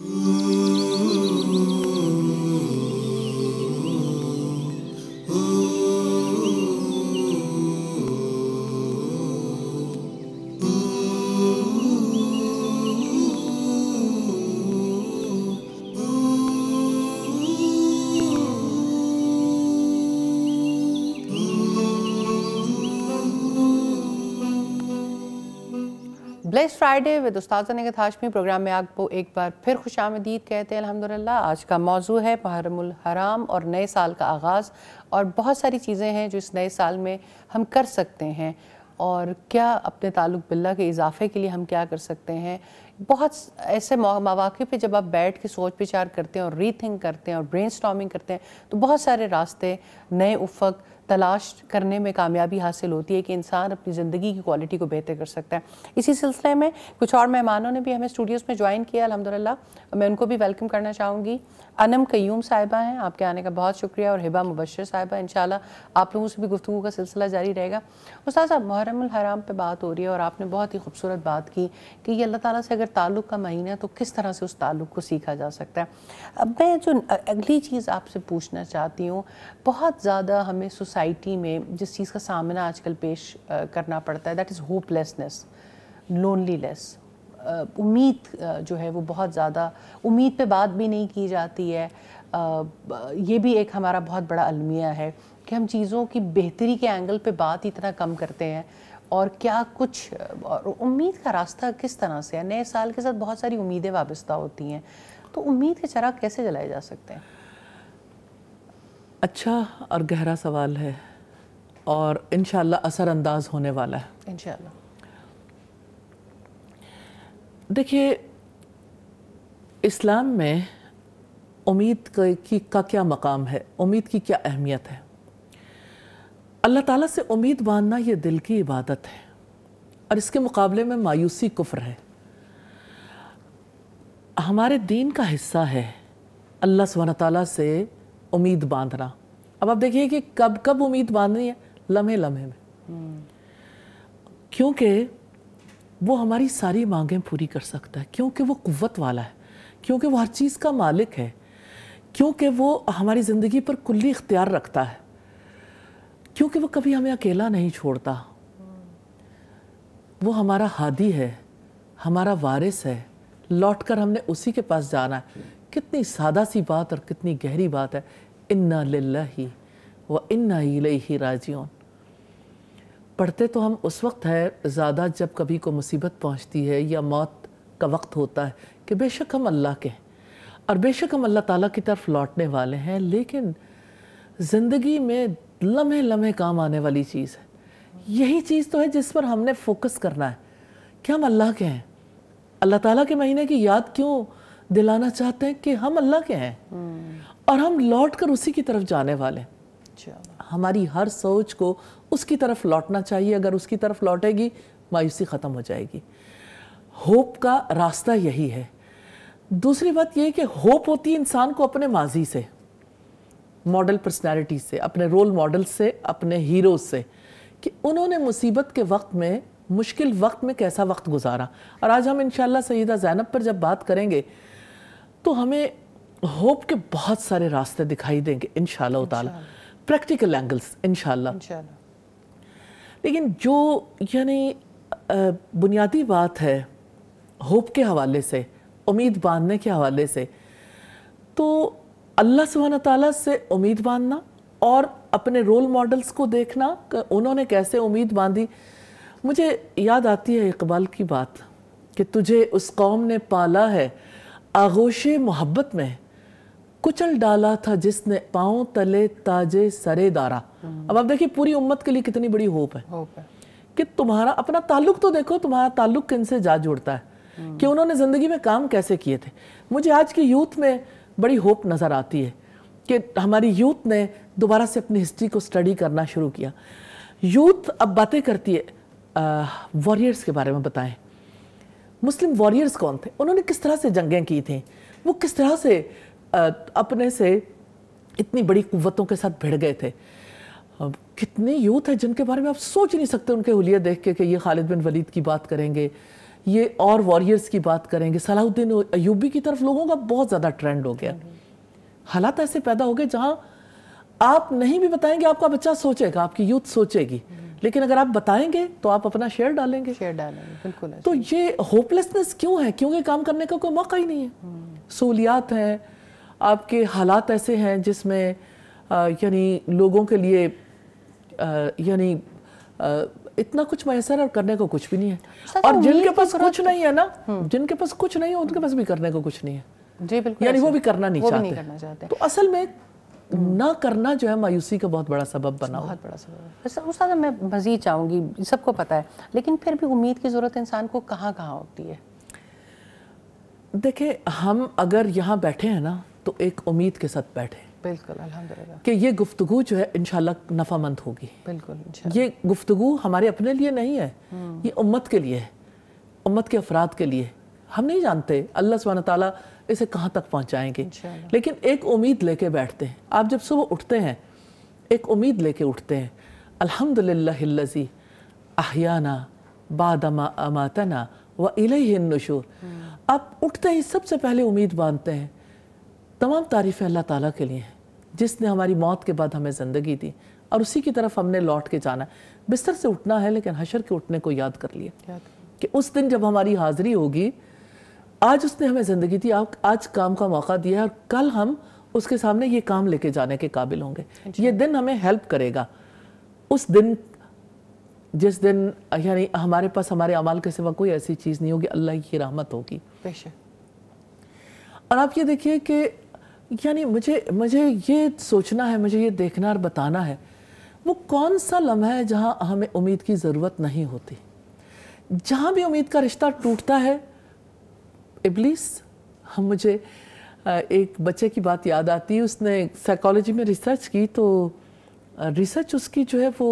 Ooh. Friday with Ustad निगत Hashmi programme में आपको एक बार फिर खुश आमदीद कहते हैं, अल्हम्दुलिल्लाह। आज का मौजू है मुहर्रमुल हराम और नए साल का आगाज़ और बहुत सारी चीज़ें हैं जो इस नए साल में हम कर सकते हैं। और क्या अपने ताल्लुक बिल्ला के इजाफे के लिए हम क्या कर सकते हैं? बहुत ऐसे मौाक़े पे जब आप बैठ के सोच विचार करते हैं और री थिंक करते हैं और ब्रेन करते हैं तो बहुत सारे रास्ते, नए उफ़क तलाश करने में कामयाबी हासिल होती है कि इंसान अपनी ज़िंदगी की क्वालिटी को बेहतर कर सकता है। इसी सिलसिले में कुछ और मेहमानों ने भी हमें स्टूडियोज़ में ज्वाइन किया अलहमदिल्ला मैं उनको भी वेलकम करना चाहूँगी। अनम कयूम साहिबा हैं, आपके आने का बहुत शुक्रिया और हिबा मुबशर साहिबा इन आप लोगों से भी गुफ्तु का सिलसिला जारी रहेगा। उस्ताद साहब मुहर्रम हराम पर बात हो रही है और आपने बहुत ही खूबसूरत बात की कि ये अल्लाह ताला से अगर ताल्लुक़ का महीना है तो किस तरह से उस ताल्लुक़ को सीखा जा सकता है? अब मैं जो अगली चीज़ आपसे पूछना चाहती हूँ, बहुत ज़्यादा हमें सोसाइटी में जिस चीज़ का सामना आजकल पेश करना पड़ता है दैट इज़ होपलेसनेस लोनलीनेस उम्मीद जो है वो बहुत ज़्यादा, उम्मीद पे बात भी नहीं की जाती है। ये भी एक हमारा बहुत बड़ा अलमिया है कि हम चीज़ों की बेहतरी के एंगल पे बात इतना कम करते हैं और क्या कुछ, और उम्मीद का रास्ता किस तरह से है? नए साल के साथ बहुत सारी उम्मीदें वाबस्ता होती हैं। तो उम्मीद के चराग कैसे जलाए जा सकते हैं? अच्छा और गहरा सवाल है और इन असरअंदाज होने वाला है। इनशाला देखिए इस्लाम में उम्मीद की का क्या मकाम है? उम्मीद की क्या अहमियत है? अल्लाह ताला से उम्मीद बांधना ये दिल की इबादत है और इसके मुकाबले में मायूसी कुफ्र है। हमारे दीन का हिस्सा है। अल्लाह सुबहान ताला से उम्मीद बांधना। अब आप देखिए कि कब कब उम्मीद बांधनी है? लम्हे लम्हे में। क्योंकि वो हमारी सारी मांगें पूरी कर सकता है, क्योंकि वो कुत वाला है, क्योंकि वो हर चीज़ का मालिक है, क्योंकि वो हमारी ज़िंदगी पर कुल्ली इख्तियार रखता है, क्योंकि वो कभी हमें अकेला नहीं छोड़ता। वो हमारा हादी है, हमारा वारिस है लौट कर हमने उसी के पास जाना है। कितनी सादा सी बात और कितनी गहरी बात है। इन्ना ही व इन्ना ही राजियोन पढ़ते तो हम उस वक्त है, ज़्यादा जब कभी को मुसीबत पहुँचती है या मौत का वक्त होता है कि बेशक हम अल्लाह के हैं और बेशक हम अल्लाह ताला की तरफ़ लौटने वाले हैं, लेकिन ज़िंदगी में लम्हे लम्हे काम आने वाली चीज़ है। यही चीज़ तो है जिस पर हमने फोकस करना है। कि हम अल्लाह के हैं? अल्लाह ताला के महीने की याद क्यों दिलाना चाहते हैं कि हम अल्लाह के हैं। हम्म। और हम लौट कर उसी की तरफ़ जाने वाले हैं। हमारी हर सोच को उसकी तरफ़ लौटना चाहिए। अगर उसकी तरफ़ लौटेगी मायूसी ख़त्म हो जाएगी। होप का रास्ता यही है। दूसरी बात यह कि होप होती है इंसान को अपने माजी से मॉडल पर्सनैलिटी से अपने रोल मॉडल से अपने हीरोज से कि उन्होंने मुसीबत के वक्त में मुश्किल वक्त में कैसा वक्त गुजारा। और आज हम इंशाल्लाह सईदा जैनब पर जब बात करेंगे तो हमें होप के बहुत सारे रास्ते दिखाई देंगे इन ताला। प्रैक्टिकल एंगल्स इनशाला लेकिन जो यानी बुनियादी बात है होप के हवाले से उम्मीद बांधने के हवाले से तो अल्लाह सुबहान ताला से उम्मीद बांधना और अपने रोल मॉडल्स को देखना कि उन्होंने कैसे उम्मीद बांधी। मुझे याद आती है इकबाल की बात कि तुझे उस कौम ने पाला है आगोश मोहब्बत में कुचल डाला था जिसने पाँव तले ताजे सरे दारा। अब आप देखिए पूरी उम्मत के लिए कितनी बड़ी होप है, होप है। कि तुम्हारा अपना ताल्लुक तो देखो तुम्हारा ताल्लुक किन से जा जुड़ता है। कि उन्होंने ज़िंदगी में काम कैसे किए थे। मुझे आज की यूथ में बड़ी होप नज़र आती है कि हमारी यूथ ने दोबारा से अपनी हिस्ट्री को स्टडी करना शुरू किया। यूथ अब बातें करती है वॉरियर्स के बारे में बताएँ। मुस्लिम वॉरियर्स कौन थे? उन्होंने किस तरह से जंगें की थी? वो किस तरह से अपने से इतनी बड़ी कुतों के साथ भिड़ गए थे? कितने यूथ है जिनके बारे में आप सोच नहीं सकते, उनके हुलिया देख के कि ये खालिद बिन वलीद की बात करेंगे, ये और वॉरियर्स की बात करेंगे। सलाहुद्दीन अयूबी की तरफ़ लोगों का बहुत ज़्यादा ट्रेंड हो गया। हालात ऐसे पैदा हो गए जहाँ आप नहीं भी बताएँगे, आपका बच्चा सोचेगा, आपकी यूथ सोचेगी। लेकिन अगर आप बताएँगे तो आप अपना शेयर डालेंगे। शेयर डालेंगे बिल्कुल तो ये होपलेसनेस क्यों है? क्योंकि काम करने का कोई मौका ही नहीं है। सहूलियात हैं आपके हालात ऐसे हैं जिसमें यानी लोगों के लिए यानी इतना कुछ मैसर और करने को कुछ भी नहीं है। और जिनके पास कुछ नहीं है ना हम्म। जिनके पास कुछ नहीं है उनके पास भी करने को कुछ नहीं है। जी बिल्कुल यानी वो भी करना नहीं, चाहते। नहीं करना चाहते। तो असल में ना करना जो है मायूसी का बहुत बड़ा सबब बना बहुत बड़ा सबब उस्ताद मैं मज़ीद चाहूँगी सबको पता है लेकिन फिर भी उम्मीद की ज़रूरत इंसान को कहाँ कहाँ होती है? देखिए हम अगर यहाँ बैठे हैं ना तो एक उम्मीद के साथ बैठे। बिल्कुल अल्हम्दुलिल्लाह। कि ये गुफ्तगु जो है इंशाल्लाह नफ़ामंद होगी। बिल्कुल ये गुफ्तगु हमारे अपने लिए नहीं है हम्म। ये उम्मत के लिए है। उम्मत के अफराद के लिए हम नहीं जानते। अल्लाह सुबहान ताला इसे कहाँ तक पहुँचाएँगे। लेकिन एक उम्मीद लेके बैठते हैं। आप जब सुबह उठते हैं एक उम्मीद लेके उठते हैं अल्हम्दुलिल्लाह अहियाना बादमा अमातना व इलशूर आप उठते ही सबसे पहले उम्मीद बांधते हैं तमाम तारीफ़ें अल्लाह ताला के लिए हैं। जिसने हमारी मौत के बाद हमें ज़िंदगी दी और उसी की तरफ़ हमने लौट के जाना। बिस्तर से उठना है लेकिन हशर के उठने को याद कर लिया कि उस दिन जब हमारी हाज़िरी होगी आज उसने हमें ज़िंदगी दी आज काम का मौका दिया है और कल हम उसके सामने ये काम लेके जाने के काबिल होंगे। अच्छा। ये दिन हमें हेल्प करेगा। उस दिन जिस दिन यानी हमारे पास हमारे अमाल के सिवा कोई ऐसी चीज़ नहीं होगी अल्लाह की रहमत होगी। और आप ये देखिए कि यानी मुझे मुझे ये सोचना है मुझे ये देखना और बताना है वो कौन सा लम्हा है जहाँ हमें उम्मीद की ज़रूरत नहीं होती? जहाँ भी उम्मीद का रिश्ता टूटता है इबलीस हम मुझे एक बच्चे की बात याद आती है, उसने साइकोलॉजी में रिसर्च की तो रिसर्च उसकी जो है वो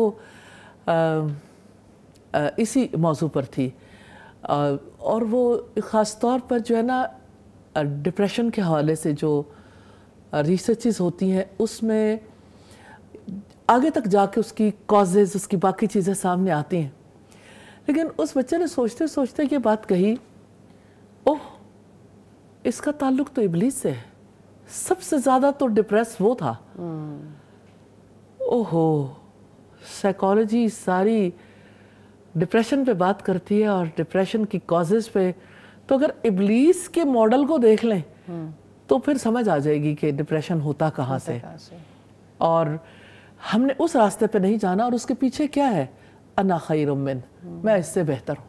इसी मौजू पर थी। और वो ख़ास तौर पर जो है ना डिप्रेशन के हवाले से जो रिसर्चेस होती हैं, उसमें आगे तक जाके उसकी कॉजेज़ उसकी बाकी चीज़ें सामने आती हैं। लेकिन उस बच्चे ने सोचते सोचते ये बात कही, ओह इसका ताल्लुक तो इबलीस से है। सबसे ज़्यादा तो डिप्रेस वो था। ओहो साइकोलॉजी सारी डिप्रेशन पे बात करती है और डिप्रेशन की कॉजेज़ पे। तो अगर इबलीस के मॉडल को देख लें तो फिर समझ आ जाएगी कि डिप्रेशन होता कहाँ से। और हमने उस रास्ते पे नहीं जाना और उसके पीछे क्या है? अना खैर मैं इससे बेहतर हूँ।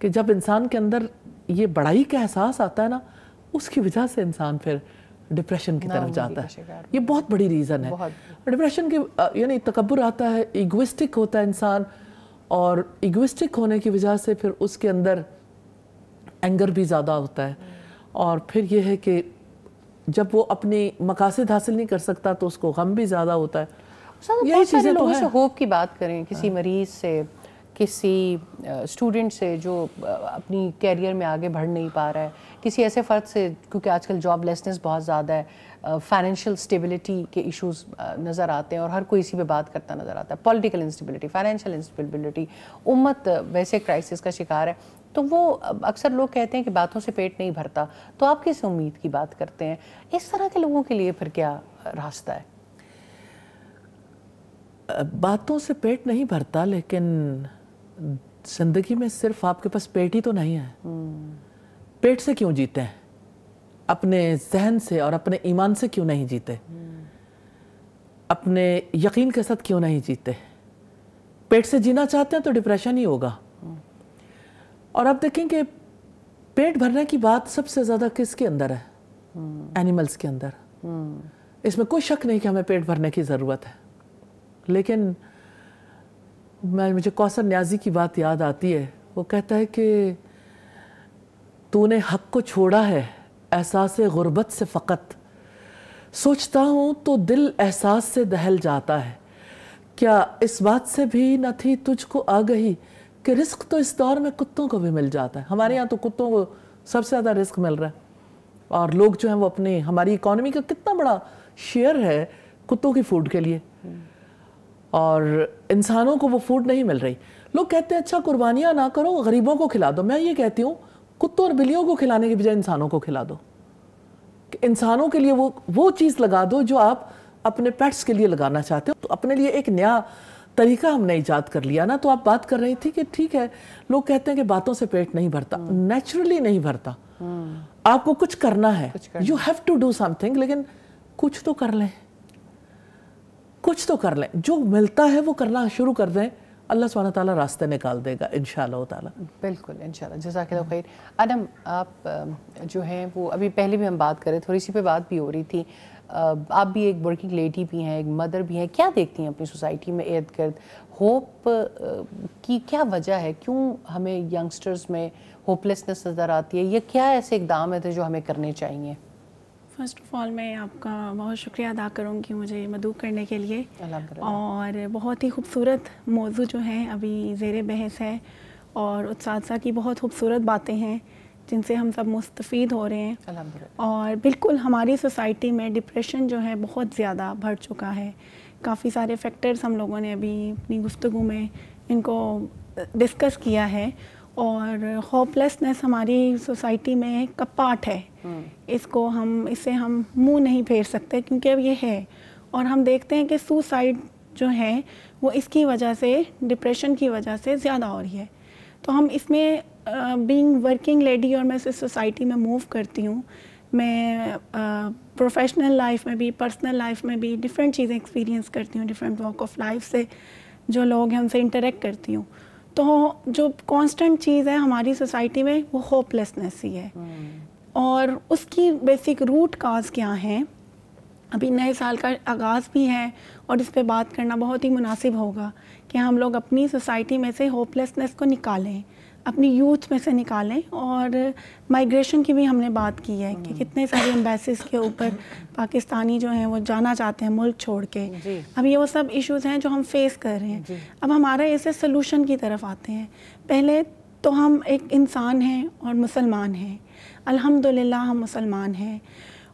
कि जब इंसान के अंदर ये बड़ाई का एहसास आता है ना उसकी वजह से इंसान फिर डिप्रेशन की तरफ़ जाता है। ये बहुत बड़ी रीज़न है। डिप्रेशन के यानी तकबर आता है इगोइस्टिक होता है इंसान और इगोइस्टिक होने की वजह से फिर उसके अंदर एंगर भी ज़्यादा होता है। और फिर ये है कि जब वो अपनी मकासद हासिल नहीं कर सकता तो उसको गम भी ज़्यादा होता है। यही चीज़ें तो होप की बात करें किसी हाँ। मरीज़ से किसी स्टूडेंट से जो अपनी कैरियर में आगे बढ़ नहीं पा रहा है, किसी ऐसे फ़र्द से, क्योंकि आजकल जॉबलेसनेस बहुत ज़्यादा है फाइनेंशियल स्टेबिलिटी के इश्यूज़ नज़र आते हैं और हर कोई इसी पे बात करता नज़र आता है। पॉलिटिकल इंस्टेबिलिटी फाइनेंशियल इंस्टेबिलिटी उम्मत वैसे क्राइसिस का शिकार है। तो वो अक्सर लोग कहते हैं कि बातों से पेट नहीं भरता। तो आप किस उम्मीद की बात करते हैं? इस तरह के लोगों के लिए फिर क्या रास्ता है? बातों से पेट नहीं भरता, लेकिन ज़िंदगी में सिर्फ़ आपके पास पेट ही तो नहीं है। पेट से क्यों जीते हैं? अपने जहन से और अपने ईमान से क्यों नहीं जीते? अपने यकीन के साथ क्यों नहीं जीते? पेट से जीना चाहते हैं तो डिप्रेशन ही होगा। और आप देखें कि पेट भरने की बात सबसे ज़्यादा किसके अंदर है? एनिमल्स के अंदर। इसमें कोई शक नहीं कि हमें पेट भरने की ज़रूरत है। लेकिन मैं, मुझे कौसर न्याजी की बात याद आती है। वो कहता है कि तूने हक को छोड़ा है, एहसास गुर्बत से फ़कत। सोचता हूँ तो दिल एहसास से दहल जाता है। क्या इस बात से भी न थी तुझको आ गई कि रिस्क तो इस दौर में कुत्तों को भी मिल जाता है? हमारे यहाँ तो कुत्तों को सबसे ज़्यादा रिस्क मिल रहा है। और लोग जो हैं वो अपनी, हमारी इकोनॉमी का कितना बड़ा शेयर है कुत्तों की फ़ूड के लिए। और इंसानों को वो फ़ूड नहीं मिल रही। लोग कहते हैं अच्छा कुर्बानियाँ ना करो गरीबों को खिला दो। मैं ये कहती हूँ कुत्तों और बिल्लियों को खिलाने के बजाय इंसानों को खिला दो। इंसानों के लिए वो वो चीज़ लगा दो जो आप अपने पेट्स के लिए लगाना चाहते हो। तो अपने लिए एक नया तरीका हमने ईजाद कर लिया ना तो आप बात कर रही थी कि ठीक है लोग कहते हैं कि बातों से पेट नहीं भरता नेचुरली नहीं भरता। आपको कुछ करना है। You have to do something लेकिन कुछ तो कर लें। कुछ तो कर लें। जो मिलता है वो करना शुरू कर दें। अल्लाह सुबहाना ताला रास्ते निकाल देगा इन ताला। बिल्कुल इन जजाक खैर। अदम, आप जो हैं, वो अभी पहले भी हम बात करें थोड़ी सी पे बात भी हो रही थी। आप भी एक वर्किंग लेडी भी हैं, एक मदर भी हैं, क्या देखती हैं अपनी सोसाइटी में इर्द गिर्द? होप की क्या वजह है? क्यों हमें यंगस्टर्स में होपलेसनेस नज़र आती है? या क्या ऐसे इकदाम है जो हमें करने चाहिए? फ़र्स्ट ऑफ़ ऑल मैं आपका बहुत शुक्रिया अदा करूँगी मुझे मदू करने के लिए। और बहुत ही खूबसूरत मौजू जो हैं अभी ज़ेर बहस है और उत्साह की बहुत खूबसूरत बातें हैं जिनसे हम सब मुस्तफ़ हो रहे हैं। और बिल्कुल हमारी सोसाइटी में डिप्रेशन जो है बहुत ज़्यादा बढ़ चुका है। काफ़ी सारे फैक्टर्स हम लोगों ने अभी अपनी गुफ्तु में इनको डिस्कस किया है। और होपलेसनेस हमारी सोसाइटी में एक पार्ट है। इसको हम इससे हम मुँह नहीं फेर सकते, क्योंकि अब ये है। और हम देखते हैं कि सुसाइड जो है, वो इसकी वजह से डिप्रेशन की वजह से ज़्यादा हो रही है। तो हम इसमें बीइंग वर्किंग लेडी और मैं इस सोसाइटी में मूव करती हूँ। मैं प्रोफेशनल लाइफ में भी पर्सनल लाइफ में भी डिफरेंट चीज़ें एक्सपीरियंस करती हूँ डिफरेंट वॉक ऑफ़ लाइफ से जो लोग हैं, उनसे इंटरेक्ट करती हूँ। तो जो कांस्टेंट चीज़ है हमारी सोसाइटी में, वो होपलेसनेस ही है। hmm. और उसकी बेसिक रूट काज क्या हैं? अभी नए साल का आगाज़ भी है और इस पर बात करना बहुत ही मुनासिब होगा कि हम लोग अपनी सोसाइटी में से होपलेसनेस को निकालें अपनी यूथ में से निकालें और माइग्रेशन की भी हमने बात की है कि कितने सारे एम्बेसिस के ऊपर पाकिस्तानी जो हैं वो जाना चाहते हैं मुल्क छोड़ के। अब ये वो सब इश्यूज़ हैं जो हम फेस कर रहे हैं। अब हमारा ऐसे सोलूशन की तरफ़ आते हैं। पहले तो हम एक इंसान हैं और मुसलमान हैं। अल्हम्दुलिल्लाह, हम मुसलमान हैं।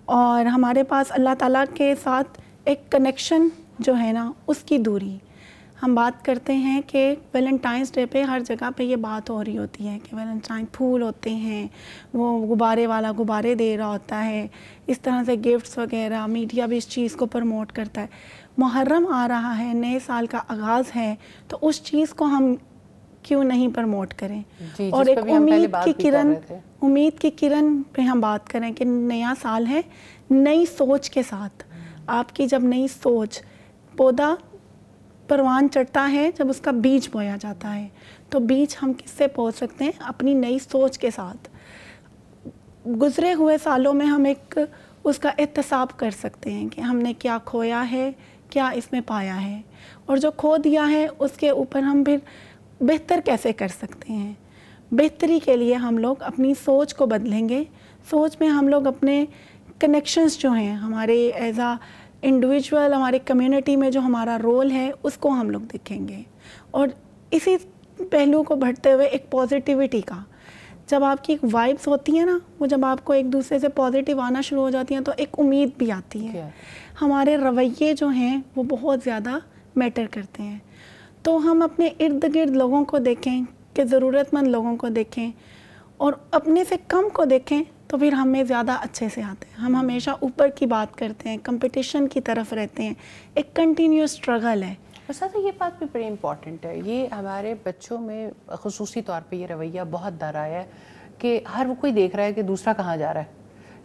और हमारे पास अल्लाह ताला के साथ एक कनेक्शन जो है ना, उसकी दूरी। हम बात करते हैं कि वैलेंटाइंस डे पे हर जगह पे ये बात हो रही होती है कि वैलेंटाइन फूल होते हैं, वो गुब्बारे वाला गुब्बारे दे रहा होता है, इस तरह से गिफ्ट्स वगैरह मीडिया भी इस चीज़ को प्रमोट करता है। मुहर्रम आ रहा है, नए साल का आगाज़ है तो उस चीज़ को हम क्यों नहीं प्रमोट करें? और एक उम्मीद की किरण उम्मीद की किरण पे हम बात करें कि नया साल है नई सोच के साथ। आपकी जब नई सोच पौधा परवान चढ़ता है जब उसका बीज बोया जाता है तो बीज हम किससे पहुँच सकते हैं? अपनी नई सोच के साथ। गुज़रे हुए सालों में हम एक उसका एहतसाब कर सकते हैं कि हमने क्या खोया है क्या इसमें पाया है। और जो खो दिया है उसके ऊपर हम फिर बेहतर कैसे कर सकते हैं? बेहतरी के लिए हम लोग अपनी सोच को बदलेंगे। सोच में हम लोग अपने कनेक्शंस जो हैं हमारे एज आ इंडिविजुअल हमारे कम्युनिटी में जो हमारा रोल है उसको हम लोग देखेंगे। और इसी पहलू को बढ़ते हुए एक पॉजिटिविटी का। जब आपकी एक वाइब्स होती है ना वो जब आपको एक दूसरे से पॉजिटिव आना शुरू हो जाती हैं तो एक उम्मीद भी आती है। हमारे रवैये जो हैं वो बहुत ज़्यादा मैटर करते हैं। तो हम अपने इर्द गिर्द लोगों को देखें, कि ज़रूरतमंद लोगों को देखें और अपने से कम को देखें तो फिर हमें ज़्यादा अच्छे से आते हैं। हम हमेशा ऊपर की बात करते हैं कंपटीशन की तरफ़ रहते हैं। एक कंटिन्यूस स्ट्रगल है। बस तो ये बात भी बड़ी इंपॉर्टेंट है। ये हमारे बच्चों में, खसूसी तौर पे ये रवैया बहुत डर आया है कि हर वो कोई देख रहा है कि दूसरा कहाँ जा रहा है।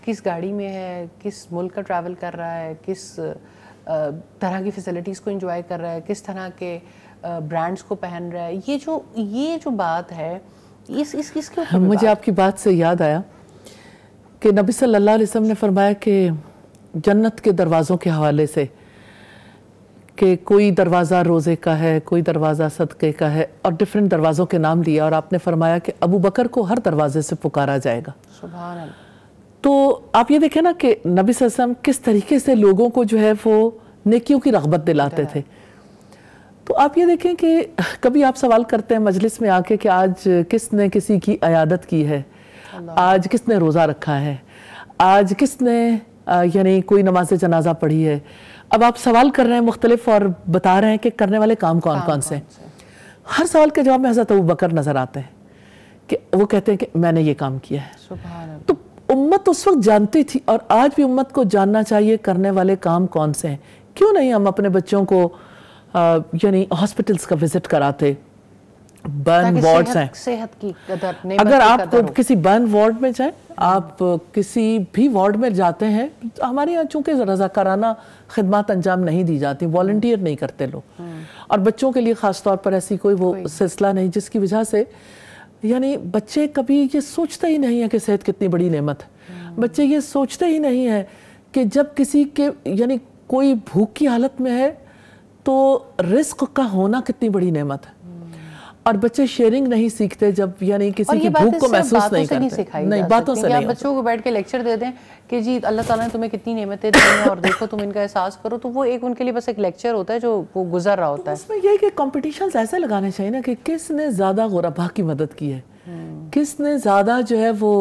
किस गाड़ी में है, किस मुल्क का ट्रैवल कर रहा है, किस तरह की फैसिलिटीज़ को इंजॉय कर रहा है, किस तरह के ब्रांड्स को पहन रहा है। ये जो ये जो बात है इस इस इसके मुझे आपकी बात से याद आया कि नबी सल्लल्लाहु अलैहि वसल्लम ने फरमाया कि जन्नत के दरवाज़ों के हवाले से कि कोई दरवाज़ा रोज़े का है कोई दरवाज़ा सदक़े का है और डिफरेंट दरवाज़ों के नाम दिया और आपने फरमाया कि अबू बकर को हर दरवाजे से पुकारा जाएगा। तो आप ये देखें ना कि नबी वसल्लम किस तरीके से लोगों को जो है वो नेकियों की रगबत दिलाते थे। तो आप ये देखें कि कभी आप सवाल करते हैं मजलिस में आके कि आज किसने किसी की अयादत की है? आज किसने रोज़ा रखा है? आज किसने यानी कोई नमाज़ जनाजा पढ़ी है? अब आप सवाल कर रहे हैं मुख्तलिफ़ और बता रहे हैं कि करने वाले काम कौन कौन से हैं। हर सवाल के जवाब में हज़रत अबू बकर नज़र आते हैं कि वो कहते हैं कि मैंने ये काम किया है। तो उम्मत उस वक्त जानती थी और आज भी उम्मत को जानना चाहिए करने वाले काम कौन से हैं। क्यों नहीं हम अपने बच्चों को यानी हॉस्पिटल्स का विज़िट कराते। बर्न वार्ड्स हैं। सेहत की कदर अगर आप किसी बर्न वार्ड में जाए आप किसी भी वार्ड में जाते हैं तो हमारे यहाँ चूँकि रजाकाराना खदमात अंजाम नहीं दी जाती वॉल्टियर नहीं करते लोग। हम्म। और बच्चों के लिए ख़ास तौर पर ऐसी कोई वो सिलसिला नहीं जिसकी वजह से यानी बच्चे कभी ये सोचते ही नहीं है कि सेहत कितनी बड़ी नेमत है। हम्म। बच्चे ये सोचते ही नहीं है कि जब किसी के यानी कोई भूख की हालत में है तो रिस्क का होना कितनी बड़ी नेमत है। और बच्चे शेयरिंग नहीं सीखते जब यानी किसी की भूख को महसूस नहीं करते। नहीं, नहीं नहीं बातों से नहीं बच्चों को बैठ के लेक्चर दे दें कि जी अल्लाह ताला ने तुम्हें कितनी नेमतें दी हैं और देखो तुम इनका एहसास करो। तो वो एक उनके लिए बस एक लेक्चर होता है जो वो गुजर रहा होता है। उसमें यह कि कंपटीशन ऐसे लगाने चाहिए ना कि किसने ज़्यादा गुरबा की मदद की है। हम्म। किसने ज़्यादा जो है वो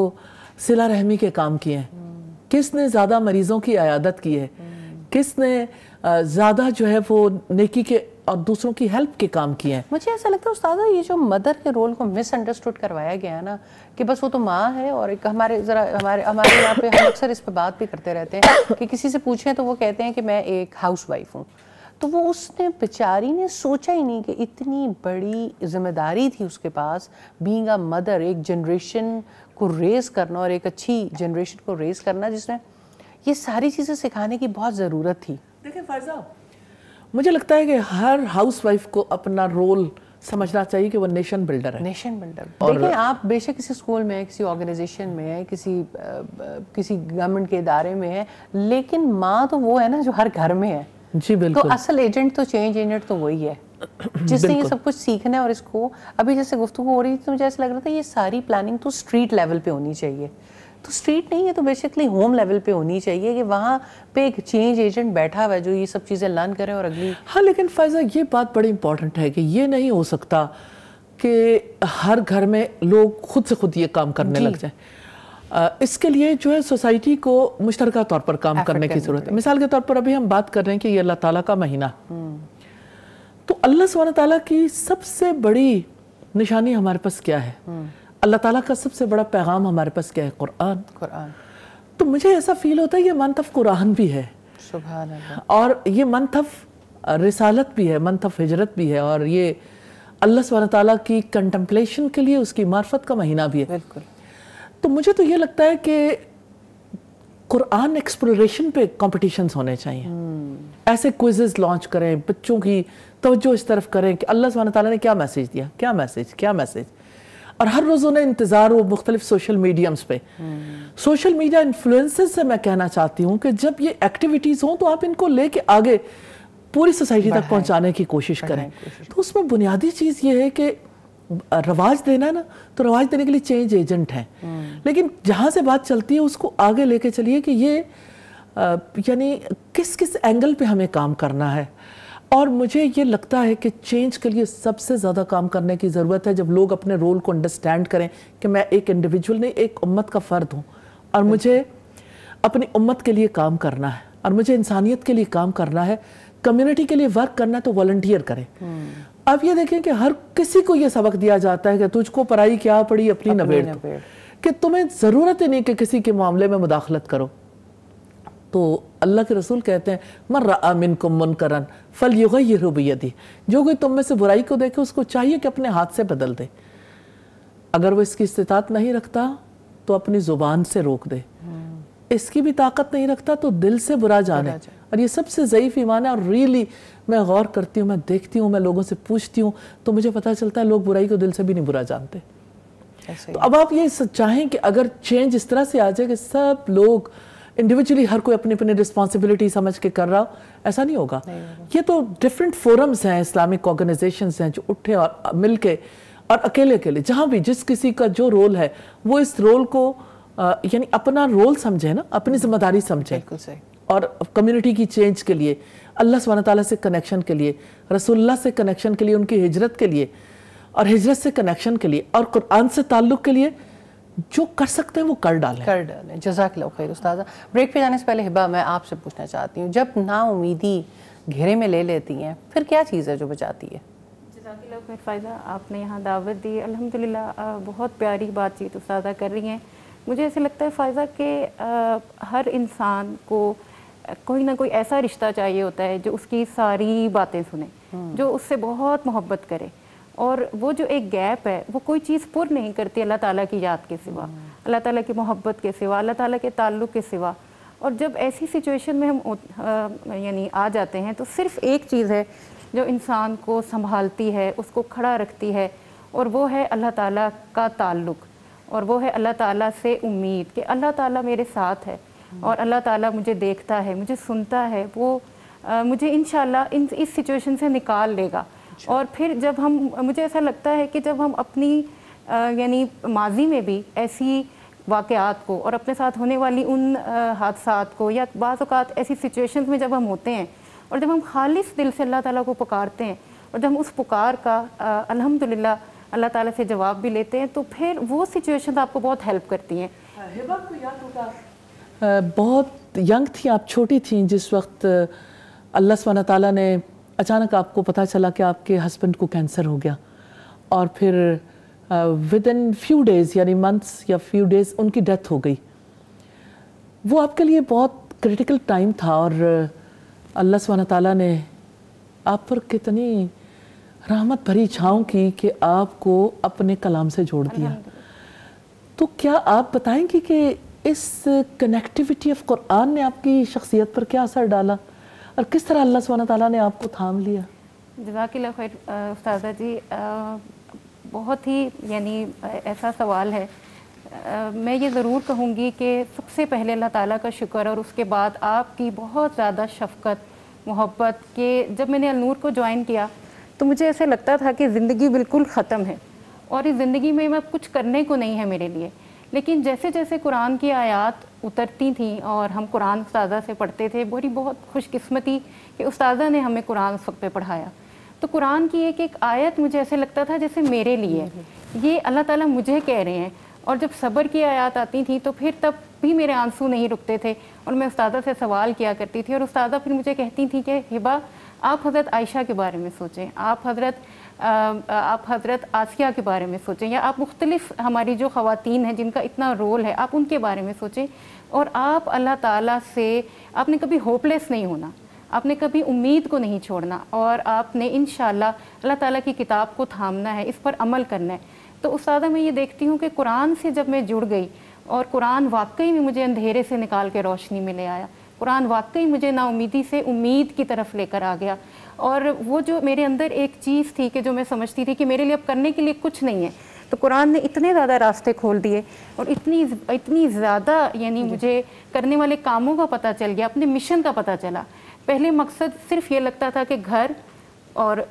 सिला रहमी के काम किए हैं। हम्म। किसने ज़्यादा मरीजों की आयादत की है। हम्म। किसने ज़्यादा जो है वो नेकी के और दूसरों की हेल्प के काम किए हैं। मुझे ऐसा लगता है उस्ताद, ये जो मदर के रोल को मिसअंडरस्टूड करवाया गया है ना, कि बस वो तो माँ है और एक हमारे ज़रा, हमारे हमारे यहाँ पे हम अक्सर इस पर बात भी करते रहते हैं कि किसी से पूछें तो वो कहते हैं कि मैं एक हाउस वाइफ हूँ। तो वो उसने, बेचारी ने सोचा ही नहीं कि इतनी बड़ी ज़िम्मेदारी थी उसके पास बींग अ मदर एक जनरेशन को रेस करना और एक अच्छी जनरेशन को रेस करना जिसमें ये सारी चीज़ें सिखाने की बहुत ज़रूरत थी। देखें फर्जा मुझे लगता है कि हर हाउसवाइफ को अपना रोल समझना चाहिए कि वो नेशन बिल्डर है। नेशन बिल्डर और देखिए आप बेशक किसी स्कूल में किसी ऑर्गेनाइजेशन में है किसी आ, किसी गवर्नमेंट के इदारे में है लेकिन माँ तो वो है ना जो हर घर में है। जी बिल्कुल। तो असल एजेंट तो चेंज एजेंट तो वही है। जिससे ये सब कुछ सीखना है और इसको अभी जैसे गुफ्तु हो रही थी तो मुझे ऐसा लग रहा था ये सारी प्लानिंग तो स्ट्रीट लेवल पे होनी चाहिए। तो स्ट्रीट नहीं है तो बेसिकली होम लेवल पे होनी चाहिए कि वहाँ पे एक चेंज एजेंट बैठा हुआ है जो ये सब चीज़ें लर्न करे और अगली हाँ लेकिन फैज़ा ये बात बड़ी इंपॉर्टेंट है कि ये नहीं हो सकता कि हर घर में लोग खुद से खुद ये काम करने लग जाए। इसके लिए जो है सोसाइटी को मुश्तर तौर पर काम करने की ज़रूरत है। मिसाल के तौर पर अभी हम बात कर रहे हैं कि ये अल्लाह ताला का महीना। हम्म। तो अल्लाह सुबहान ताला की सबसे बड़ी निशानी हमारे पास क्या है? हम्म। अल्लाह ताला का सबसे बड़ा पैगाम हमारे पास क्या है? कुरान कुरान तो मुझे ऐसा फील होता है ये मंतफ कुरान भी है। और ये मंतफ रिसालत भी है मंतफ हिजरत भी है और ये अल्लाह सुबहान ताला की कंटम्पलेशन के लिए उसकी मार्फत का महीना भी है। बिल्कुल। तो मुझे तो ये लगता है कि कुरान एक्सप्लोरेशन पे कॉम्पिटिशन्स होने चाहिए। hmm. ऐसे क्विजेज लॉन्च करें बच्चों की तवज्जो इस तरफ़ करें कि अल्लाह ताला ने क्या मैसेज दिया? क्या मैसेज क्या मैसेज और हर रोज़ उन्हें इंतज़ार हो मुख्तलिफ़ सोशल मीडियम्स पे। सोशल मीडिया इन्फ्लुएंसेस से मैं कहना चाहती हूँ कि जब ये एक्टिविटीज़ हों तो आप इनको लेके आगे पूरी सोसाइटी तक पहुँचाने की कोशिश करें। तो उसमें बुनियादी चीज़ ये है कि रवाज देना है ना तो रवाज देने के लिए चेंज एजेंट हैं। हम्म। लेकिन जहाँ से बात चलती है उसको आगे लेके चलिए कि ये यानी किस किस एंगल पे हमें काम करना है। और मुझे ये लगता है कि चेंज के लिए सबसे ज़्यादा काम करने की ज़रूरत है जब लोग अपने रोल को अंडरस्टैंड करें कि मैं एक इंडिविजुअल नहीं एक उम्मत का फ़र्द हूँ। और मुझे अपनी उम्मत के लिए काम करना है और मुझे इंसानियत के लिए काम करना है कम्युनिटी के लिए वर्क करना है तो वॉल्टियर करें। हम्म। अब ये देखें कि हर किसी को ये सबक दिया जाता है कि तुझको पढ़ाई क्या पड़ी अपनी नबेड़ कि तुम्हें ज़रूरत ही नहीं कि किसी के मामले में मुदाखलत करो। तो अल्लाह के रसूल कहते हैं मर अमिन को मुन करन फल युग ये रुबैती जो कोई तुम में से बुराई को देखे उसको चाहिए कि अपने हाथ से बदल दे। अगर वो इसकी इस्तात नहीं रखता तो अपनी ज़ुबान से रोक दे। इसकी भी ताकत नहीं रखता तो दिल से बुरा जाने। और ये सबसे ज़यीफ़ ईमान है और रियली मैं गौर करती हूँ मैं देखती हूँ मैं लोगों से पूछती हूँ तो मुझे पता चलता है लोग बुराई को दिल से भी नहीं बुरा जानते। तो अब आप ये चाहें कि अगर चेंज इस तरह से आ जाए कि सब लोग इंडिविजुअली हर कोई अपनी अपनी रिस्पॉन्सिबिलिटी समझ के कर रहा ऐसा नहीं होगा। ये तो डिफरेंट फोरम्स हैं इस्लामिक ऑर्गेनाइजेशन हैं जो उठे और मिल के और अकेले अकेले जहाँ भी जिस किसी का जो रोल है वो इस रोल को यानी अपना रोल समझे ना अपनी ज़िम्मेदारी समझे। और कम्युनिटी की चेंज के लिए अल्लाह सुबहान ताला से कनेक्शन के लिए रसुल्ला से कनेक्शन के लिए उनकी हिजरत के लिए और हिजरत से कनेक्शन के लिए और कुरान से ताल्लुक़ के लिए जो कर सकते हैं वो कर डालें। कर डालें। जजाक खैर उस्ताद। ब्रेक पे जाने से पहले हिबा मैं आपसे पूछना चाहती हूँ जब ना उम्मीदी घेरे में ले लेती हैं फिर क्या चीज़ है जो बचाती है? फ़ायदा आपने यहाँ दावत दी। अल्हम्दुलिल्लाह बहुत प्यारी बातचीत उस्तादा कर रही हैं। मुझे ऐसे लगता है फ़ायदा कि हर इंसान को कोई ना कोई ऐसा रिश्ता चाहिए होता है जो उसकी सारी बातें सुने हम्म। जो उससे बहुत मोहब्बत करे। और वो जो एक गैप है वो कोई चीज़ पुर नहीं करती अल्लाह ताला की याद के सिवा हम्म। अल्लाह ताला की मोहब्बत के सिवा अल्लाह ताला के ताल्लुक़ के सिवा और जब ऐसी सिचुएशन में हम यानी आ जाते हैं तो सिर्फ़ एक चीज़ है जो इंसान को संभालती है उसको खड़ा रखती है और वो है अल्लाह ताला का ताल्लुक़ और वो है अल्लाह ताला से उम्मीद कि अल्लाह ताला मेरे साथ है और अल्लाह ताला मुझे देखता है मुझे सुनता है वो आ, मुझे इन इन इस सिचुएशन से निकाल लेगा। और फिर जब हम मुझे ऐसा लगता है कि जब हम अपनी यानी माजी में भी ऐसी वाक़ात को और अपने साथ होने वाली उन हादसा को या बाज़ात ऐसी सिचुएशंस में जब हम होते हैं और जब हम खालिस दिल से अल्लाह ताला को पुकारते हैं और जब हम उस पुकार का अल्हम्दुलिल्लाह अल्लाह ताला से जवाब भी लेते हैं तो फिर वो सिचुएशन आपको बहुत हेल्प करती हैं। बहुत यंग थी आप छोटी थी जिस वक्त अल्लाह ताला ने अचानक आपको पता चला कि आपके हस्बैंड को कैंसर हो गया। और फिर विद इन फ्यू डेज़ यानी मंथ्स या फ्यू डेज़ उनकी डेथ हो गई। वो आपके लिए बहुत क्रिटिकल टाइम था और अल्लाह सुबहाना ताला ने आप पर कितनी रहमत भरी छाँव की कि आपको अपने कलाम से जोड़ दिया। तो क्या आप बताएँगे कि इस कनेक्टिविटी ऑफ़ कुरान ने आपकी शख्सियत पर क्या असर डाला? और किस तरह अल्लाह सुबहाना ताला ने आपको थाम लिया? जजाकिल्ला खैर उस्तादा जी बहुत ही यानी ऐसा सवाल है। आ, मैं ये ज़रूर कहूँगी कि सबसे पहले अल्लाह ताला का शुक्र और उसके बाद आपकी बहुत ज़्यादा शफकत मोहब्बत के जब मैंने अलनूर को ज्वाइन किया तो मुझे ऐसे लगता था कि ज़िंदगी बिल्कुल ख़त्म है। और इस ज़िंदगी में मैं कुछ करने को नहीं है मेरे लिए। लेकिन जैसे जैसे कुरान की आयात उतरती थी और हम कुरान उस्तादा से पढ़ते थे, बड़ी बहुत खुशकस्मती कि उस्तादा ने हमें कुरान उस वक्त पे पढ़ाया। तो कुरान की एक एक आयत मुझे ऐसे लगता था जैसे मेरे लिए। ये अल्लाह ताला मुझे कह रहे हैं और जब सब्र की आयात आती थी तो फिर तब भी मेरे आँसू नहीं रुकते थे और मैं उस्तादा से सवाल किया करती थी और उस्तादा फिर मुझे कहती थी कि हिबा, आप हज़रत आयशा के बारे में सोचें। आप हज़रत आप हज़रत आसिया के बारे में सोचें या आप मुख्तलिफ़ हमारी जो ख़वातीन हैं जिनका इतना रोल है, आप उनके बारे में सोचें। और आप अल्लाह ताला से, आपने कभी होपलेस नहीं होना, आपने कभी उम्मीद को नहीं छोड़ना और आपने इन अल्लाह ताला की किताब को थामना है, इस पर अमल करना है। तो उस्तादा, मैं ये देखती हूँ कि कुरान से जब मैं जुड़ गई और कुरान वाकई में मुझे अंधेरे से निकाल के रोशनी में ले आया कुरान वाकई मुझे नाउमीदी से उम्मीद की तरफ़ लेकर आ गया। और वो जो मेरे अंदर एक चीज़ थी कि जो मैं समझती थी कि मेरे लिए अब करने के लिए कुछ नहीं है तो कुरान ने इतने ज़्यादा रास्ते खोल दिए और इतनी इतनी ज़्यादा यानी मुझे करने वाले कामों का पता चल गया अपने मिशन का पता चला। पहले मकसद सिर्फ़ ये लगता था कि घर और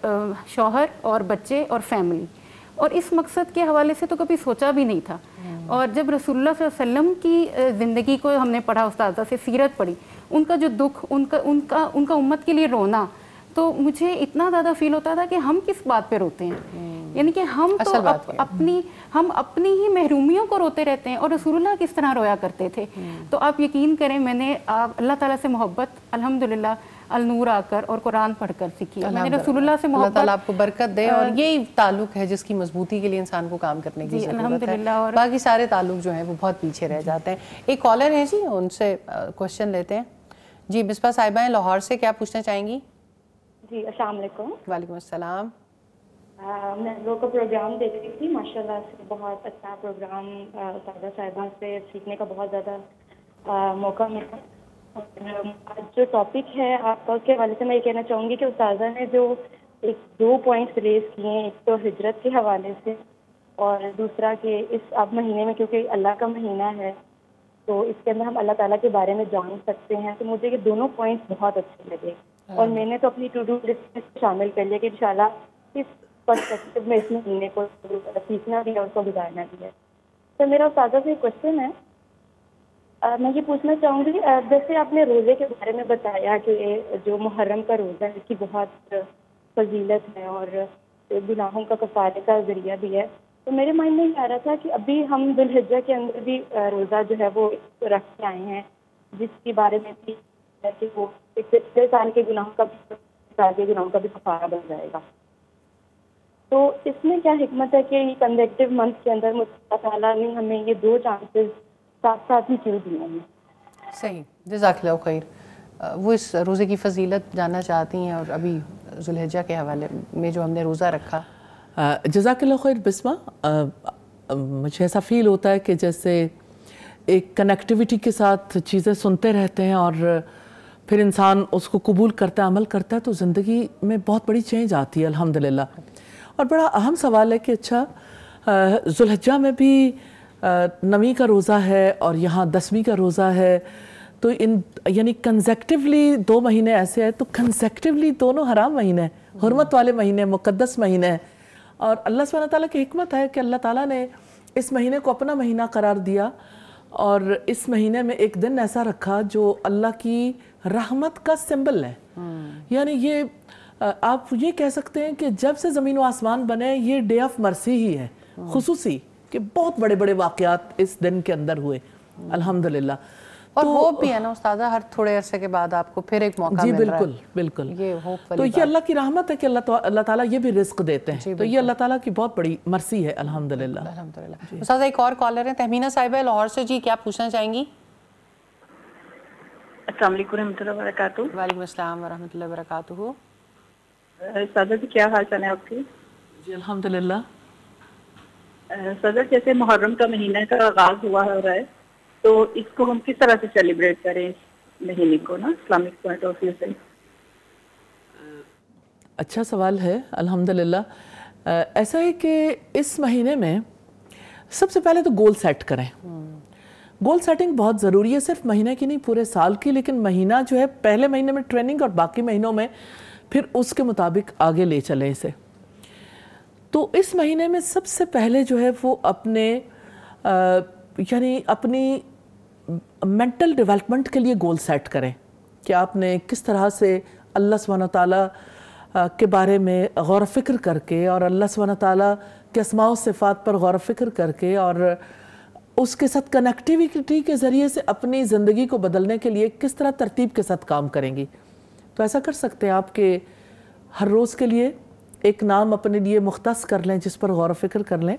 शौहर और बच्चे और फैमिली। और इस मकसद के हवाले से तो कभी सोचा भी नहीं था। हम्म। और जब रसूलुल्लाह वसल्लम की ज़िंदगी को हमने पढ़ा उस्तादा से सीरत पढ़ी उनका जो दुख उनका उनका उनका उम्मत के लिए रोना तो मुझे इतना ज़्यादा फील होता था कि हम किस बात पे रोते हैं? हम्म। यानी कि हम तो अप, अपनी हम अपनी ही महरूमियों को रोते रहते हैं और रसूलुल्लाह किस तरह रोया करते थे। हम्म। तो आप यकीन करें मैंने अल्लाह ताला से मोहब्बत अल्हम्दुलिल्लाह अलनूर आकर और कुरान पढ़कर सीखी। मैंने रसूलुल्लाह से मोहब्बत आपको बरकत दे और यही ताल्लुक है जिसकी मजबूती के लिए इंसान को काम करने की ज़रूरत है। और बाकी सारे ताल्लुक जो हैं वो बहुत पीछे रह जाते हैं। एक कॉलर है जी उनसे क्वेश्चन लेते हैं। जी बिस्पा साहिबा हैं लाहौर से क्या पूछना चाहेंगी? जी अस्सलाम वालेकुम। वालेकुम अस्सलाम। मैं लोग का प्रोग्राम देख रही थी माशाल्लाह से बहुत अच्छा प्रोग्राम सादा साहिबा से सीखने का बहुत ज़्यादा मौका मिला। आज जो टॉपिक है आपका उसके हवाले से मैं ये कहना चाहूँगी कि उस्ताजा ने जो एक दो पॉइंट्स रेज किए हैं एक तो हिजरत के हवाले से और दूसरा कि इस अब महीने में क्योंकि अल्लाह का महीना है तो इसके अंदर हम अल्लाह ताला के बारे में जान सकते हैं। तो मुझे ये दोनों पॉइंट्स बहुत अच्छे लगे। और हाँ। मैंने तो अपनी टू डू लिस्ट में शामिल कर लिया कि इंशाल्लाह इस परस्पेक्टिव में इस महीने को सीखना भी है उसको गुजारना भी है तो मेरा ताज़ा से क्वेश्चन है। आ, मैं ये पूछना चाहूँगी जैसे आपने रोज़े के बारे में बताया कि जो मुहर्रम का रोज़ा है इसकी बहुत फजीलत है और गुनाहों का कफारे का ज़रिया भी है। तो मेरे माइंड में ये आ रहा था कि अभी हम दुलहजा के अंदर भी रोज़ा जो है वो रख के आए हैं, जिसके बारे में भी कि वो पिछले साल के गुनाहों का साल के गुनाहों का भी कफारा बन जाएगा। तो इसमें क्या हिकमत है कि कंजेक्टिव मंथ के अंदर ताला ने हमें ये दो चांसेस साथ साथ ही क्यों दिए हैं। सही। जजाकिल्ला खैर। वो इस रोज़े की फजीलत जानना चाहती हैं और अभी जुलहजा के हवाले में जो हमने रोज़ा रखा जजाकिल्ला खैर बिस्मा मुझे ऐसा फील होता है कि जैसे एक कनेक्टिविटी के साथ चीज़ें सुनते रहते हैं और फिर इंसान उसको कबूल करता है, अमल करता है तो ज़िंदगी में बहुत बड़ी चेंज आती है, अल्हम्दुलिल्लाह। और बड़ा अहम सवाल है कि अच्छा जुलहजा में भी नवी का रोज़ा है और यहाँ दसवीं का रोज़ा है तो इन, यानी कंजेक्टिवली दो महीने ऐसे हैं तो कंजेक्टिवली दोनों हराम महीने हैं, हरमत वाले महीने मुकद्दस महीने और अल्लाह सुबहाना ताला की हमत है कि अल्लाह ताला ने इस महीने को अपना महीना करार दिया और इस महीने में एक दिन ऐसा रखा जो अल्लाह की रहमत का सिंबल है। हम्म। यानी ये आप ये कह सकते हैं कि जब से ज़मीन व आसमान बने ये डे ऑफ़ मर्सी ही है। हम्म। खसूसी कि बहुत बड़े बड़े वाक़ात इस दिन के अंदर हुए। अल्हम्दुलिल्लाह। और तो, होप भी है ना उस्तादा हर थोड़े अरसे के बाद आपको फिर एक मौका जी मिल बिल्कुल रहा है। बिल्कुल ये होप तो ये अल्लाह की रहमत है कि अल्लाह अल्लाह ताला ये भी रिस्क देते हैं। तो ये अल्लाह ताला की बहुत बड़ी मर्सी है अल्हम्दुलिल्लाह। अल्हम्दुलिल्लाह। उस्तादा एक और कॉलर है तहमीना साहिबा लाहौर से। जी क्या पूछना चाहेंगी? अस्सलाम वालेकुम रहमतुल्लाहि व बरकातहू। वालेकुम अस्सलाम व रहमतुल्लाहि सदर जी क्या हाल चाल है आपके? जी अल्हम्दुलिल्लाह। सदर जैसे मुहर्रम का महीना का आगाज़ हुआ हो रहा है तो इसको हम किस तरह से सेलिब्रेट करें महीने को ना इस्लामिक पॉइंट ऑफ़ व्यू से? अच्छा सवाल है, अल्हम्दुलिल्लाह। ऐसा है कि इस महीने में सबसे पहले तो गोल सेट करें। गोल सेटिंग बहुत ज़रूरी है, सिर्फ़ महीने की नहीं, पूरे साल की, लेकिन महीना जो है, पहले महीने में ट्रेनिंग और बाकी महीनों में फिर उसके मुताबिक आगे ले चलें इसे। तो इस महीने में सबसे पहले जो है, वो अपने यानी अपनी मेंटल डेवलपमेंट के लिए गोल सेट करें। कि आपने किस तरह से अल्लाह सुबहान ताला के बारे में गौर फ़िक्र करके और अल्लाह सुबहान ताला के असमाओ सिफ़ात पर गौर फ़िक्र करके और उसके साथ कनेक्टिविटी के ज़रिए से अपनी ज़िंदगी को बदलने के लिए किस तरह तरतीब के साथ काम करेंगी। तो ऐसा कर सकते हैं आपके हर रोज़ के लिए एक नाम अपने लिए मुख्त कर लें जिस पर गौर फ़िक्र कर लें।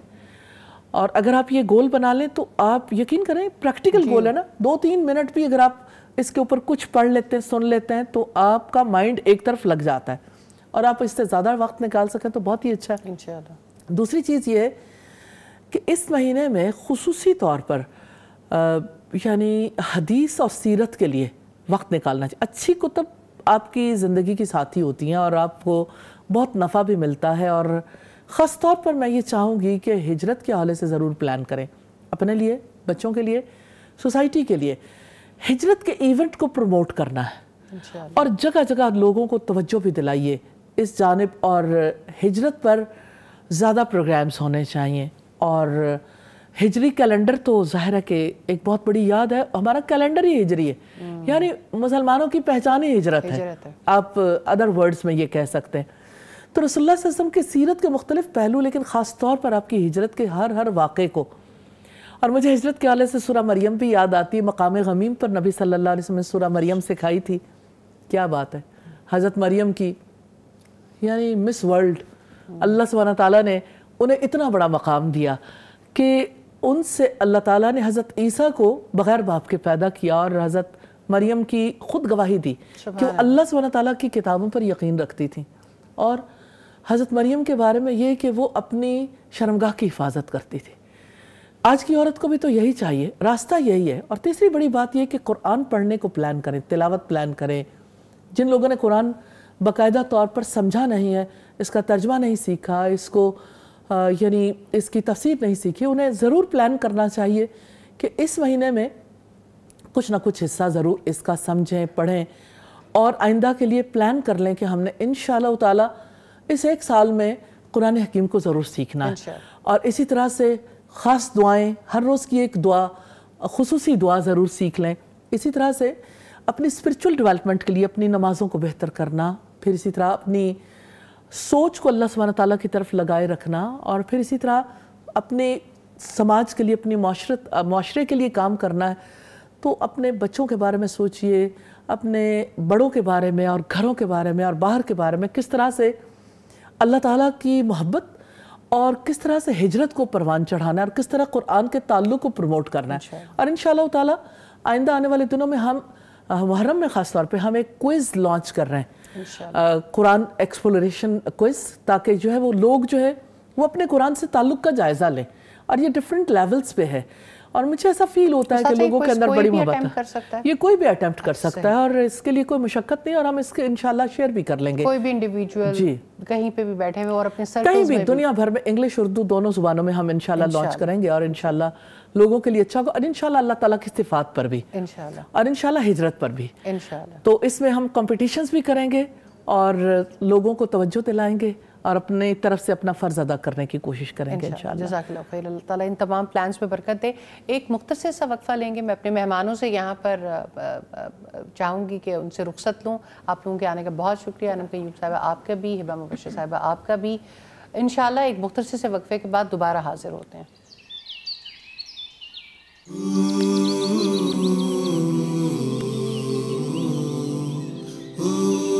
और अगर आप ये गोल बना लें तो आप यकीन करें प्रैक्टिकल गोल है ना। दो तीन मिनट भी अगर आप इसके ऊपर कुछ पढ़ लेते हैं सुन लेते हैं तो आपका माइंड एक तरफ़ लग जाता है। और आप इससे ज़्यादा वक्त निकाल सकें तो बहुत ही अच्छा है। दूसरी चीज़ ये है कि इस महीने में खसूस तौर पर यानी हदीस और सीरत के लिए वक्त निकालना चाहिए। अच्छी कुतब आपकी ज़िंदगी की साथी होती हैं और आपको बहुत नफ़ा भी मिलता है और ख़ास तौर पर मैं ये चाहूँगी कि हिजरत के हवाले से ज़रूर प्लान करें अपने लिए बच्चों के लिए सोसाइटी के लिए। हिजरत के इवेंट को प्रमोट करना है। और जगह जगह लोगों को तवज्जो भी दिलाइए। इस जानब और हिजरत पर ज़्यादा प्रोग्राम्स होने चाहिए। और हिजरी कैलेंडर तो ज़ाहिर है कि एक बहुत बड़ी याद है। हमारा कैलेंडर ही हिजरी है। हम्म। यानी मुसलमानों की पहचान ही हिजरत, हिजरत है।, है आप अदर वर्ड्स में ये कह सकते हैं। तो रसोल्ला वसम के सीरत के मुख्तलिफ़ पहलू लेकिन ख़ास तौर पर आपकी हिजरत के हर हर वाक़े को। और मुझे हिजरत के हवाले से सुरा मरियम भी याद आती है मकाम गमीम पर नबी सल्लल्लाहु अलैहि वसल्लम ने सुरा मरियम सिखाई थी। क्या बात है। हज़रत मरियम की यानी मिस वर्ल्ड अल्लाह सुबहाना ताला ने उन्हें इतना बड़ा मकाम दिया कि उनसे अल्लाह ताला ने हज़रत ईसा को बग़ैर बाप के पैदा किया और हज़रत मरियम की खुद गवाही दी कि वो अल्लाह सुबहाना ताला की किताबों पर यकीन रखती थी। और हज़रत मरियम के बारे में ये कि वो अपनी शर्मगाह की हिफाजत करती थी। आज की औरत को भी तो यही चाहिए। रास्ता यही है। और तीसरी बड़ी बात यह कि कुरान पढ़ने को प्लान करें, तिलावत प्लान करें। जिन लोगों ने कुरान बाकायदा तौर पर समझा नहीं है, इसका तर्जमा नहीं सीखा, इसको यानी इसकी तफसीर नहीं सीखी, उन्हें ज़रूर प्लान करना चाहिए कि इस महीने में कुछ ना कुछ हिस्सा ज़रूर इसका समझें, पढ़ें। और आइंदा के लिए प्लान कर लें कि हमने इन ताला इस एक साल में कुरान हकीम को ज़रूर सीखना है। और इसी तरह से ख़ास दुआएँ हर रोज़ की एक दुआ खसूसी दुआ ज़रूर सीख लें। इसी तरह से अपनी स्पिरिचुअल डेवलपमेंट के लिए अपनी नमाज़ों को बेहतर करना फिर इसी तरह अपनी सोच को अल्लाह सुबहाना ताला की तरफ़ लगाए रखना और फिर इसी तरह अपने समाज के लिए अपनी माशरत माशरे के लिए काम करना है। तो अपने बच्चों के बारे में सोचिए अपने बड़ों के बारे में और घरों के बारे में और बाहर के बारे में किस तरह से अल्लाह ताला की मोहब्बत और किस तरह से हिजरत को परवान चढ़ाना है और किस तरह कुरान के ताल्लुक को प्रमोट करना है। और इन ताला आइंदा आने वाले दिनों में हम मुहर्रम में ख़ास तौर पे हम एक क्विज़ लॉन्च कर रहे हैं। कुरान एक्सप्लोरेशन क्विज़ ताकि जो है वो लोग जो है वो अपने कुरान से ताल्लुक़ का जायज़ा लें। और ये डिफरेंट लेवल्स पे है। और मुझे ऐसा फील होता है कि लोगों के अंदर बड़ी मोहब्बत है। ये कोई भी अटेम्प्ट कर अच्छा। सकता है और इसके लिए कोई मुशक्कत नहीं और हम इसके इनशाला शेयर भी कर लेंगे। कोई भी इंडिविजुअल जी। कहीं पे भी बैठे हुए और अपने कहीं भी दुनिया भर में इंग्लिश उर्दू दोनों जुबानों में हम इनशाला लॉन्च करेंगे और इनशाला लोगों के लिए अच्छा होगा और इंशाल्लाह अल्लाह ताला की सिफात पर भी। और इंशाल्लाह हिजरत पर भी। तो इसमें हम कॉम्पिटिशन्स भी करेंगे और लोगों को तवज्जो दिलाएँगे। और अपने तरफ़ से अपना फ़र्ज़ अदा करने की कोशिश करेंगे इन इन तमाम प्लान्स में बरकत दें। एक मुख्तर सा वक्फ़ा लेंगे मैं अपने मेहमानों से यहाँ पर चाहूँगी कि उनसे रुख्सत लूँ। आप लोगों के आने का बहुत शुक्रिया अनम कयूब साहब आपका भी हिबा मुबर साहब आपका भी। इन एक मुख्तर से वक्फ़े के बाद दोबारा हाजिर होते हैं। Ooh.